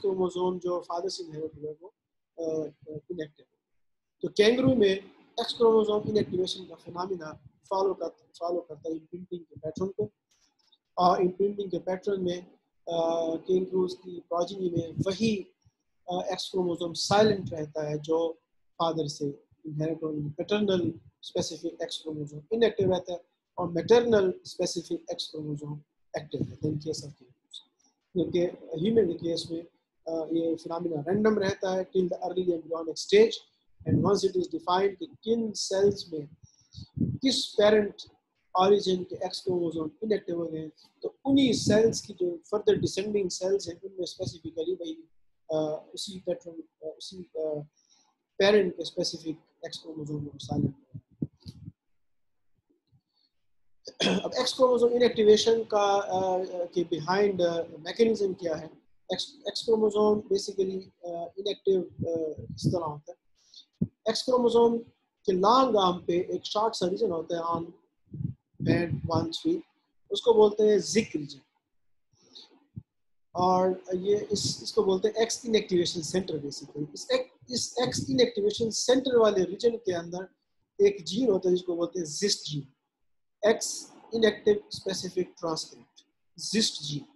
Chromosome जो father से inherit हुआ है वो इनएक्टिव तो कैंगरू में एक्स क्रोमोसोम इनएक्टिवेशन का फिनमिना फॉलो कर फॉलो करता है इम्प्रिंटिंग के पैटर्न को। और इम्प्रिंटिंग के पैटर्न में कैंगरूज की प्रोजिनी में वही एक्स क्रोमोसोम साइलेंट रहता है जो फादर से इनहेरिट होने paternal specific X chromosome inactive रहता है और maternal specific X chromosome active रहता है। इन केस ऑफ़ क्योंकि ह्यूमन केस में ये फिनमिना रैंडम रहता है till the early embryonic stage and once it is defined कि किन सेल्स में किस पेरेंट ऑरिजिन के एक्स क्रोमोसोम इनएक्टिव हो गए तो उन्हीं सेल्स की जो फर्दर डिसेंडिंग सेल्स हैं, उनमें स्पेसिफिकली वही उसी पैटर्न उसी पेरेंट के स्पेसिफिक एक्स क्रोमोसोम अब एक्स क्रोमोसोम इनएक्टिवेशन का के बिहाइंड मैकेनिज्म क्या है? एक्स क्रोमोसोम बेसिकली इनएक्टिव इस तरह होता है। एक्स क्रोमोसोम के लॉन्ग आर्म पे एक शॉर्ट सा रीजन होता है ऑन बैंड वन थ्री उसको बोलते हैं जिक रीजन और ये इस इसको बोलते हैं एक्स इनएक्टिवेशन सेंटर बेसिकली इस एक, इस एक्स इनएक्टिवेशन सेंटर वाले रीजन के अंदर एक जीन होता है जिसको बोलते हैं Xist gene X inactive specific transcript Xist gene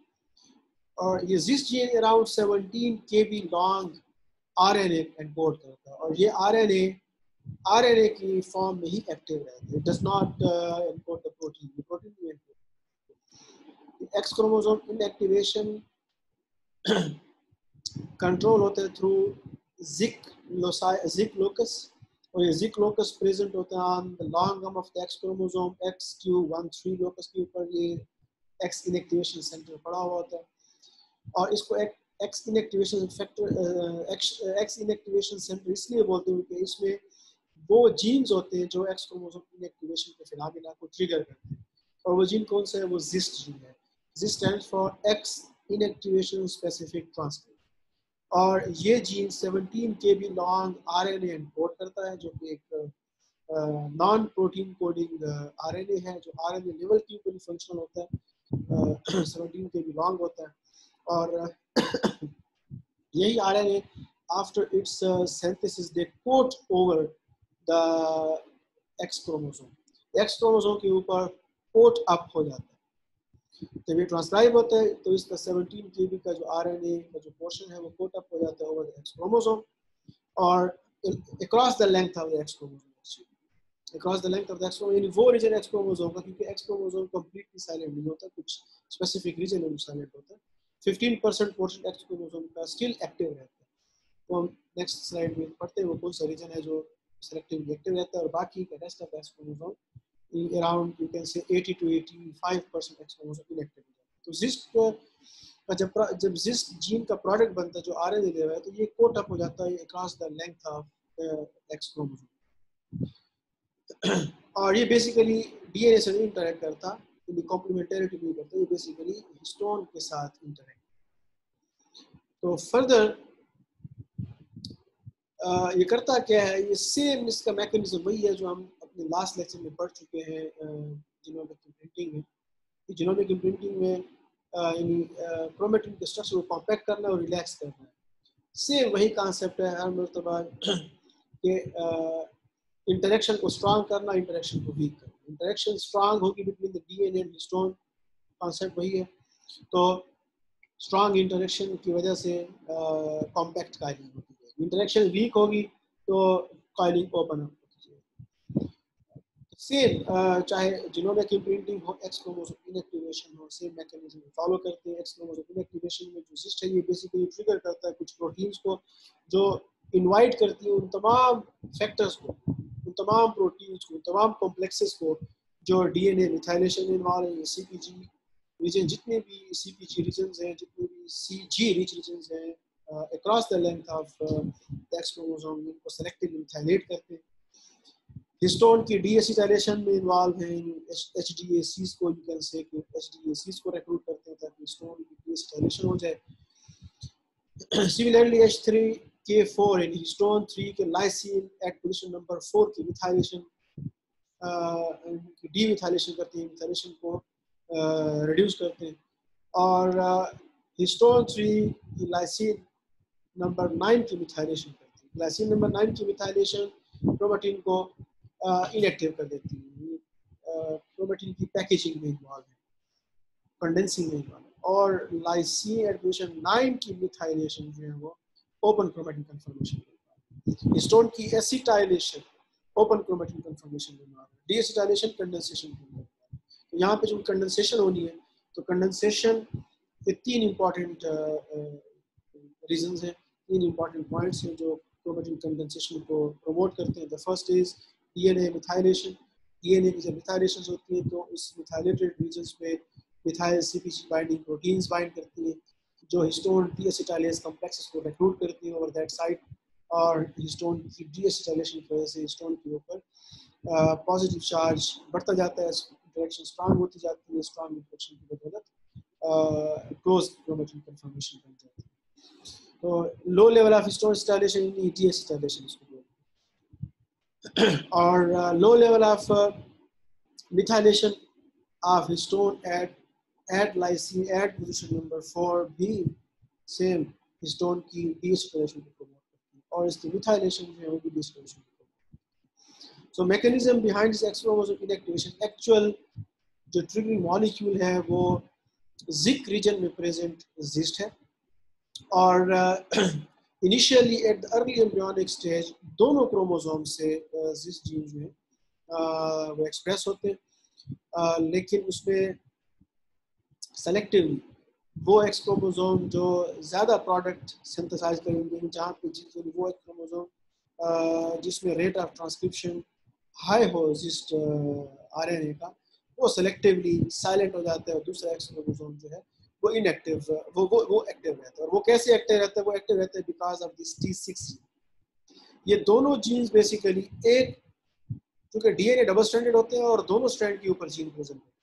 और ये Xist gene around 17 KB long RNA encode करता है। और ये आरएनए आरएनए की फॉर्म में ही एक्टिव रहता है। Does not encode the protein protein X chromosome inactivation control होते हैं थ्रू जिक लोसाई जिक लोकस और ये जिक लोकस प्रेजेंट होता है on the long arm of the X chromosome X Q one three locus के ऊपर ये एक्स इनएक्टिवेशन सेंटर पड़ा हुआ होता है। और इसको एक X inactivation factor X inactivation centre इसलिए बोलते हैं कि इसमें वो जीन्स होते हैं जो एक्स क्रोमोसोम इनएक्टिवेशन के फिनमिना को ट्रिगर करते हैं। और वो जीन कौन सा है? वो जिस्ट जीन है। Xist stand for X inactivation specific transcript और ये जीन 17 के बी लॉन्ग आरएनए एनकोड करता है, जो कि एक नॉन प्रोटीन कोडिंग आरएनए है, जो आरएनए लेवल के ऊपर फंक्शनल होता है। सेवनटीन के बी लॉन्ग होता है। और यही RNA after its synthesis they coat over the X chromosome X chromosome के ऊपर कोट अप हो जाता है। जब ये ट्रांसक्राइब होता है तो इसका 17 के का जो आरएनए का जो पोर्शन है, वो कोट अप हो जाता है ओवर द एक्स क्रोमोसोम और across the length of the X chromosome across the length of the X chromosome वो रीजन एक्स क्रोमोसोम का, क्योंकि एक्स क्रोमोसोम कंप्लीटली साइलेंट नहीं होता, कुछ स्पेसिफिक रीजन में साइलेंट होता है। 15% पोर्शन एक्स क्रोमोसोम का स्टिल एक्टिव रहता है। तो हम नेक्स्ट स्लाइड में पढ़ते हैं, वो कौन सा रीजन है जो सेलेक्टिव एक्टिव रहता है और बाकी का rest of X chromosome around you can say 80 to 85 percent X chromosome inactive हो है। तो जिस्ट का जब जब जिस्ट जीन का प्रोडक्ट बनता है, जो आर एन ए है तो ये कोट अप हो जाता है across the length of X chromosome और ये बेसिकली डीएनए से इंटरेक्ट करता। ये कॉम्प्लीमेंटरिटी नहीं करता ये बेसिकली हिस्टोन के साथ इंटरेक्ट तो फर्दर ये करता क्या है? ये सेम इसका मैकेनिज्म वही है जो हम अपने लास्ट लेक्चर में पढ़ चुके हैं जिनोमिक इम्प्रिंटिंग में। जिनोमिक इम्प्रिंटिंग में यानी क्रोमेटिन के स्ट्रक्चर को कॉम्पैक्ट करना और रिलैक्स करना। है सेम वही कॉन्सेप्ट है हर मरतबा के इंटरेक्शन को स्ट्रांग करना इंटरेक्शन को वीक करना। इंटरेक्शन स्ट्रांग होगी between the DNA and histone concept वही है। तो स्ट्रांग इंटरेक्शन की वजह से कॉम्पैक्ट काइलिंग होती है। इंटरेक्शन वीक होगी तो काइलिंग ओपन अप सेम चाहे जिन्होंने की प्रिंटिंग हो एक्स क्रोमोसोम इनएक्टिवेशन हो सेम मैकेनिज्म फॉलो करते हैं। एक्स क्रोमोसोम इनएक्टिवेशन में जो सिस्ट है, ये बेसिकली ट्रिगर करता है कुछ प्रोटीन्स को, जो इनवाइट करती है उन तमाम फैक्टर्स को, उन तमाम प्रोटीन्स को तमाम कॉम्प्लेक्सेस को जो डीएनए मिथाइलेशन इन्वॉल्व सीपीजी रीजन जितने भी सीपीजी रीजन हैं, जितने भी सीजी रिच रीजन हैं across the length of X chromosome इनको सेलेक्टिवली मिथाइलेट करते हैं। हिस्टोन की डीएसिटाइलेशन में इन्वॉल्व है एच डी ए सीज को you can say H D A Cs को रिक्रूट करते हैं, ताकि हिस्टोन की डीएसिटाइलेशन हो जाए। सिमिलरली एच थ्री के फोर यानी हिस्टोन थ्री के lysine at position number four की मिथाइलेशन डी मिथाइलेशन करते हैं मिथाइलेशन को रिड्यूस करते हैं। और हिस्टोन थ्री की लाइसिन नंबर नाइन की मिथाइलेशन करती है। ग्लाइसिन नंबर नाइन की मिथाइलेशन क्रोमेटिन को इनएक्टिव कर देती है। क्रोमेटिन की पैकेजिंग में इन्वॉल्व है। कंडेंसिंग में इन्वॉल्व है। और लाइसिन एडमिशन नाइन की मिथाइलेशन जो है वो ओपन क्रोमेटिन कन्फर्मेशन हिस्टोन की एसिटाइलेशन ओपन क्रोमेटिन है डीएसिटाइलेशन कंडेंसेशन तो यहाँ पे जो कंडेंसेशन होनी है तो कंडेंसेशन के तीन इंपॉर्टेंट रीजन हैं। तीन इंपॉर्टेंट पॉइंट्स हैं जो क्रोमेटिन कंडेंसेशन को प्रमोट करते हैं। The first is DNA methylation DNA की जब मिथाइलेशन होती है तो उस मिथाइलेटेड रीजन पे मिथाइल सीपीजी बाइंडिंग प्रोटीन्स बाइंड करती हैं। जो हिस्टोन डीएसिटाइलेज कॉम्प्लेक्सेस को रिक्रूट करती हैं ओवर दैट साइड और हिस्टोन की डीएसिटाइलेशन की वजह से हिस्टोन के ऊपर पॉजिटिव चार्ज बढ़ता जाता है इंटरेक्शन स्ट्रांग होती जाती है स्ट्रांग इंटरेक्शन की बदौलत क्लोज क्रोमेटिन कंफर्मेशन बन जाती है। तो low level of histone acetylation ETS acetylation इसको बोलते हैं। और low level of methylation of histone at at lysine at position number 4 भी सेम हिस्टोन की डीएस्टोरेशन को प्रमोट करती है और इसकी मिथाइलेशन जो है वो भी डीएस्टोरेशन को promote so mechanism behind this X chromosome inactivation actual जो ट्रिगरिंग मॉलिक्यूल है वो जिक रीजन में प्रेजेंट एग्जिस्ट है, और initially at the early embryonic stage दोनों क्रोमोसोम से जिस जीन जो है वो एक्सप्रेस होते हैं लेकिन उसमें सेलेक्टिवली वो एक्स क्रोमोसोम जो ज़्यादा प्रोडक्ट सिंथेसाइज करेंगे जहाँ पे वो एक क्रोमोसोम जिसमें रेट ऑफ़ ट्रांसक्रिप्शन हाई हो जिस आरएनए का, वो सेलेक्टिवली साइलेंट हो जाता है और दूसरा एक्स क्रोमोसोम जो है, वो इनएक्टिव वो वो वो एक्टिव रहता है। और वो कैसे एक्टिव रहता है? वो एक्टिव रहता है because of this T six ये दोनों जीन्स बेसिकली एक, क्योंकि डीएनए डबल स्टैंडर्ड होते हैं और दोनों स्ट्रैंड के ऊपर जीन प्रेजेंट होते हैं।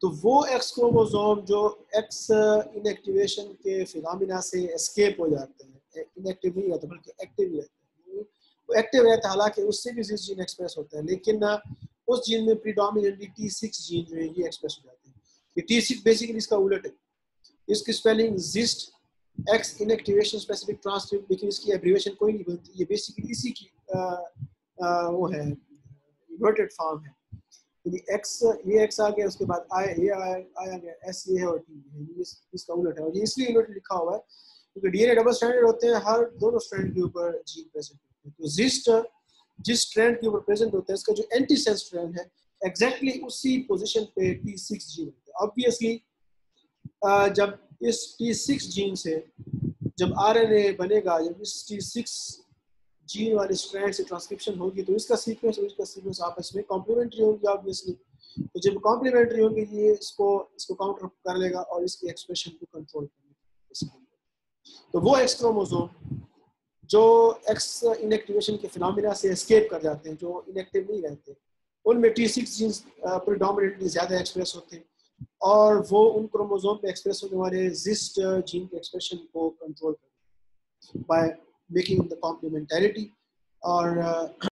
तो वो एक्स क्रोमोसोम जो एक्स इनएक्टिवेशन के फिनोमिना से एस्केप हो जाते हैं। इनएक्टिव नहीं रहते बल्कि एक्टिव रहते हैं। वो एक्टिव रहता है हालाँकि उससे भी जिस जीन एक्सप्रेस होता है लेकिन उस जीन में प्रीडोमिनेटली टी सिक्स जीन जो है ये एक्सप्रेस हो जाते हैं। ये टी सिक्स बेसिकली इसका उलट है। इसकी spelling Xist X inactivation specific transcript लेकिन इसकी एब्रीवेशन कोई नहीं बनती। ये बेसिकली इसी की आ, आ, वो है इन्वर्टेड फॉर्म है। यदि एक्स ये एक्स आ गया उसके बाद आई ये आया आया गया एस ये है और है। ये इस, इसका उलट है। और ये इसलिए इन्वर्टेड लिखा हुआ है क्योंकि डीएनए डबल स्ट्रैंडेड होते हैं हर दोनों स्ट्रैंड के ऊपर जीन प्रेजेंट होते हैं। तो जिस्ट जिस स्ट्रैंड के ऊपर प्रेजेंट होता है इसका जो एंटी सेंस स्ट्रैंड है एग्जैक्टली exactly उसी पोजीशन पे टी सिक्स जीन होते हैं। ऑब्वियसली जब इस टी सिक्स जीन से जब आर एन ए बनेगा जब इस टी सिक्स जीन वाले स्ट्रैंड से ट्रांसक्रिप्शन होगी तो इसका सीक्वेंस और इसका सीक्वेंस आपस में कॉम्प्लीमेंट्री होगी ऑब्वियसली तो जब कॉम्प्लीमेंट्री होगी, ये इसको इसको काउंटर कर लेगा और इसकी एक्सप्रेशन को कंट्रोल करेगा तो वो एक्स क्रोमोसोम जो एक्स इनएक्टिवेशन के फिनोमिना से एस्केप कर जाते हैं, जो इनएक्टिव नहीं रहते। उनमें टी सिक्स जीन्स प्रिडोमिनेटली ज़्यादा एक्सप्रेस होते हैं और वो उन क्रोमोजोम पे एक्सप्रेस होने वाले जिस्ट जीन के एक्सप्रेशन को कंट्रोल करते हैं। By मेकिंग द कॉम्प्लीमेंटैरिटी और uh,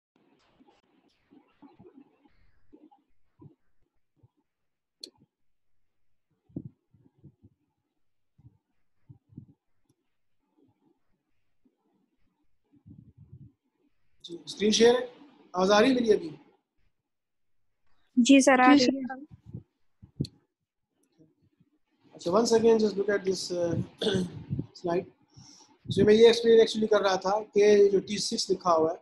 स्क्रीन शेयर है आवाज आ रही मेरी अभी जी सर आ रही है अच्छा once again just look at this इसमें मैं ये एक्सप्लेन एक्चुअली कर रहा था कि जो टी सिक्स लिखा हुआ है,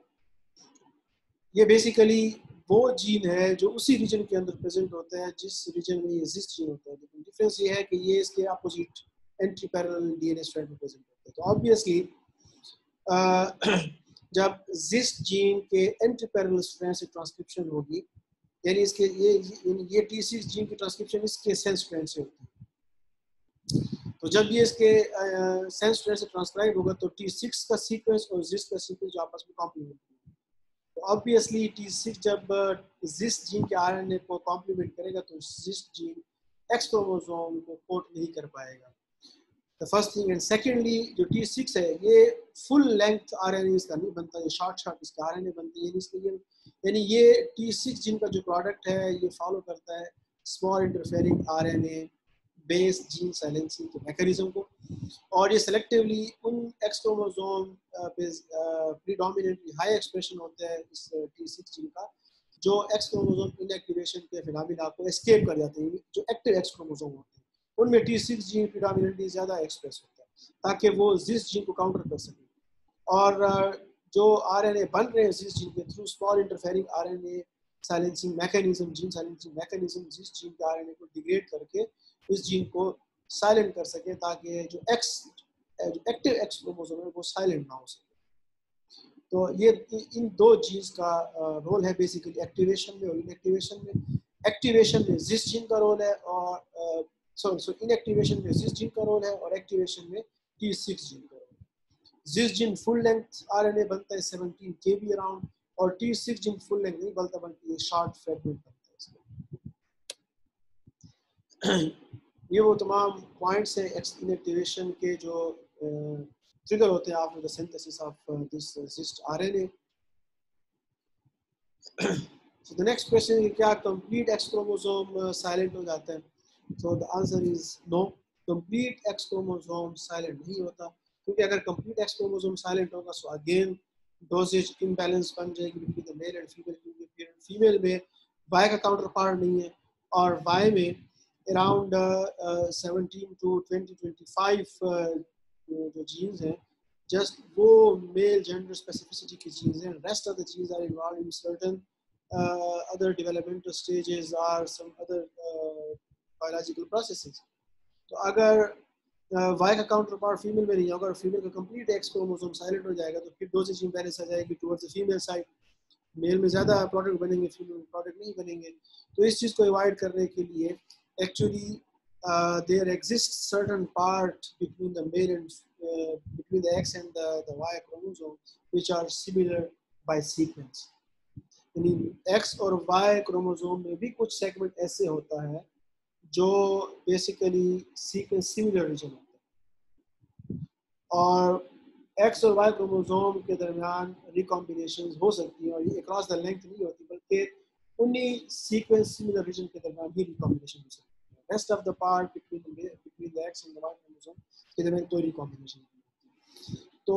ये बेसिकली वो जीन है जो उसी रीजन के अंदर प्रेजेंट होता है, जिस रीजन में ये जिस जीन होता है। लेकिन डिफरेंस ये है कि ये इसके opposite anti parallel DNA strand में प्रेजेंट होता है। तो ऑब्वियसली जब जिस जीन के एंट्री पैरेलल स्ट्रैंड से ट्रांसक्रिप्शन होगी, यानी इसके ये ये टी सिक्स जीन की ट्रांसक्रिप्शन इसके सेंस स्ट्रैंड से होती है। तो जब ये इसके सेंस स्ट्रैंड से ट्रांसक्राइब होगा तो टी सिक्स का सीक्वेंस और जिस का सीक्वेंस जो आपस में कॉम्प्लीमेंट तो ऑब्वियसली टी सिक्स जब जिस जीन के आरएनए को कॉम्प्लीमेंट करेगा तो जिस जीन एक्स क्रोमोसोम को कोट नहीं कर पाएगा। The first thing and secondly जो टी सिक्स है, ये फुल लेंथ आर एन इसका नहीं बनता, ये शॉर्ट शॉर्ट इसका आर एन ए बनती है इसलिए यानी ये टी सिक्स जिन का जो प्रोडक्ट है, ये फॉलो करता है small interfering R N A base gene silencing के मैकेनिज्म को, और ये सेलेक्टिवली उन एक्स क्रोमोसोम पे प्रीडोमिनेटली हाई एक्सप्रेशन होता है इस टी सिक्स जीन का, जो एक्स क्रोमोसोम इनएक्टिवेशन के फिनमिना को एस्केप कर जाते हैं, जो एक्टिव एक्स क्रोमोसोम होते हैं। उनमें टी सिक्स जीन प्रीडोमिनेटली ज़्यादा एक्सप्रेस होता है, ताकि वो जिस जीन को काउंटर कर सकें। और जो आर एन ए बन रहे हैं जिस जीन के through small interfering R N A silencing mechanism gene silencing mechanism जिस जीन के आरएनए को डिग्रेड करके इस जीन को साइलेंट कर सके, ताकि जो एक्स जो एक्टिव एक्स क्रोमोसोम है, वो साइलेंट ना हो सके। तो ये इन दो जीन्स का रोल है बेसिकली एक्टिवेशन में और इनएक्टिवेशन में। एक्टिवेशन में जिस जीन का रोल है और सॉरी सो इनएक्टिवेशन में जिस जीन का रोल है और एक्टिवेशन में टी सिक्स जीन का रोल है। जिस gene full length R N A बनता है सेवनटीन के बी अराउंड और T six gene full length नहीं बल्ता बल्कि शॉर्ट फ्रेगमेंट बनता है इसको ये वो तमाम पॉइंट्स हैं एक्सप्लेन एक्टिवेशन के जो ट्रिगर होते हैं after the synthesis of this Xist RNA so the next question is क्या कंप्लीट एक्स क्रोमोसोम साइलेंट हो जाते हैं? So the answer is no complete X chromosome silent नहीं होता। क्योंकि अगर कंप्लीट एक्स क्रोमोसोम साइलेंट होगा सो अगेन dosage imbalance बन जाएगी between the male and female क्योंकि female में Y का counterpart नहीं है और Y में uh, 17 to 20 25 uh, जो जीन्स हैं जस्ट वो मेल जेंडर स्पेसिफिसिटी की जीन्स हैं. Rest of the genes are involve in certain other developmental stages or some other biological processes तो अगर वाई का काउंटर पार्ट फीमेल में नहीं होगा और फीमेल का कंप्लीट एक्स क्रोमोसोम साइलेंट हो जाएगा तो फिर डोजेज इम्बैलेंस आ जाएगी towards the female side male में ज़्यादा प्रोडक्ट बनेंगे फीमेल में प्रोडक्ट नहीं बनेंगे. तो इस चीज़ को अवॉइड करने के लिए actually there exists certain part between the male and uh, between the X and the, the Y chromosome which are similar यानी X और वाई क्रोमोसोम में भी कुछ सेगमेंट ऐसे होता है जो बेसिकली सीक्वेंस सिमिलर रीजन होता है। और X और Y क्रोमोसोम के दरमियान रिकॉम्बिनेशन हो सकती है और ये अक्रॉस द लेंथ नहीं होती, बल्कि उन्हीं सीक्वेंस सिमिलर रीजन के दरमियान ही रिकॉम्बिनेशन हो सकती है। Of the part between the between the X and the Y chromosome के दरमियान कोई रिकॉम्बिनेशन नहीं होती तो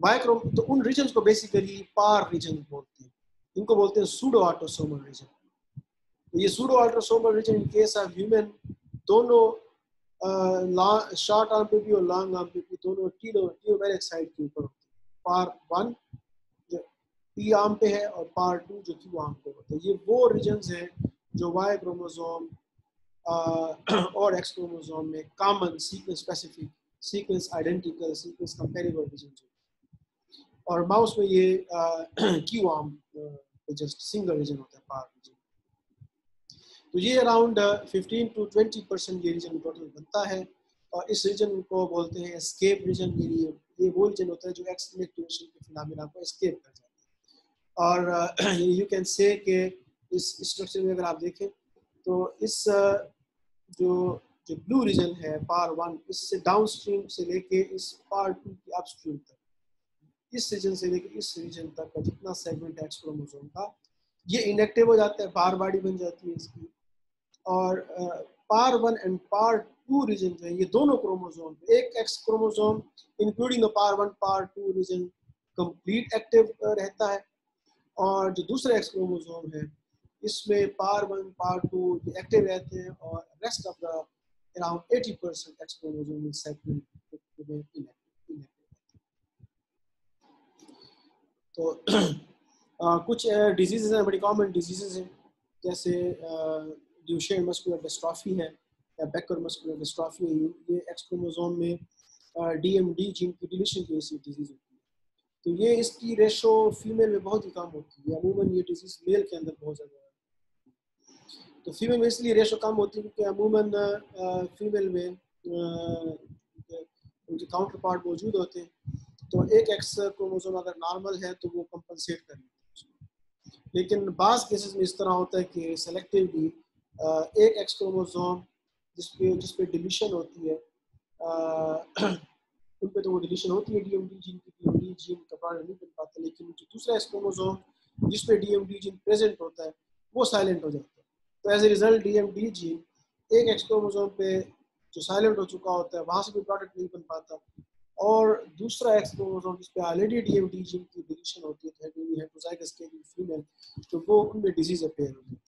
क्रोम तो उन रीजन को बेसिकली पार रीजन बोलते हैं। इनको बोलते हैं सूडो ऑटोसोमल रीजन ये pseudo autosomal region in case of human दोनों शॉर्ट आर्म पे भी और लॉन्ग आर्म पे भी दोनों टीलो, टीलोमेरिक साइड के ऊपर होते हैं। पार वन जो पी आर्म पे है और पार टू जो क्यू आर्म पे होता है। ये वो रीजन हैं जो वाई क्रोमोसोम और एक्स क्रोमोसोम में common sequence specific sequence identical sequence comparable region और माउस में ये Q arm just single region होता है, पार रीजन। तो ये अराउंड 15 टू 20 परसेंट ये रीजन टोटल बनता है। और इस रीजन को बोलते हैं एस्केप रीजन के लिए ये वो रीजन होता है जो एक्स इलेक्ट्रेशन के फिनमिना को एस्केप कर जाता है। और यू कैन से के इस स्ट्रक्चर में अगर आप देखें तो इस जो जो ब्लू रीजन है पार वन इससे डाउन स्ट्रीम से लेके इस पार टू की अप स्ट्रीम तक, इस रीजन से लेके इस रीजन तक का जितना सेगमेंट है एक्स क्रोमोसोम का ये इनएक्टिव हो जाता है, पार बॉडी बन जाती है इसकी। और PAR one and PAR two region जो है ये दोनों क्रोमोजोम एक X chromosome including PAR one PAR two region complete active रहता है। और जो दूसरा एक्स क्रोमोसोम है इसमें PAR one PAR two active रहते हैं और rest of the around 80 percent X inactive तो आ, कुछ डिज़ीज़ हैं बड़ी कॉमन डिज़ीज़ हैं जैसे ड्यूशेन मस्कुलर डिस्ट्रॉफी है, या बैकर मस्कुलर डिस्ट्रॉफी है, ये एक्स क्रोमोसोम में डीएमडी जीन की डिलीशन की वजह डिज़ीज़ होती है। तो ये इसकी रेशो फीमेल में बहुत ही कम होती है। अमूमन ये डिज़ीज़ मेल के अंदर बहुत ज़्यादा तो फीमेल में इसलिए रेशो कम होती है क्योंकि अमूमन फीमेल में उनके काउंटर पार्ट मौजूद होते हैं। तो एक एक्स क्रोमोसोम अगर नॉर्मल है तो वो कंपनसेट कर लेते हैं लेकिन बाज़ केसेस में इस तरह होता है कि सेलेक्टिवली एक एक्स क्रोमोसोम जिस पे जिस पे डिलीशन होती है उन पे तो वो डिलीशन होती है डीएमडी जीन की डीएमडी जीन का पार्ट नहीं बन पाता, लेकिन जो दूसरा एक्स क्रोमोसोम जिस पे डीएमडी जीन प्रेजेंट होता है, वो साइलेंट हो जाता है। तो as a result DMD gene एक एक्स क्रोमोसोम पे जो साइलेंट हो चुका होता है, वहाँ से भी प्रोडक्ट नहीं बन पाता। और दूसरा एक्स क्रोमोसोम जिस पे ऑलरेडी डीएमटी जीन की डिलीशन होती है हेटरोजाइगस के फीमेल तो वो उनमें डिज़ीज़ अपेयर होती है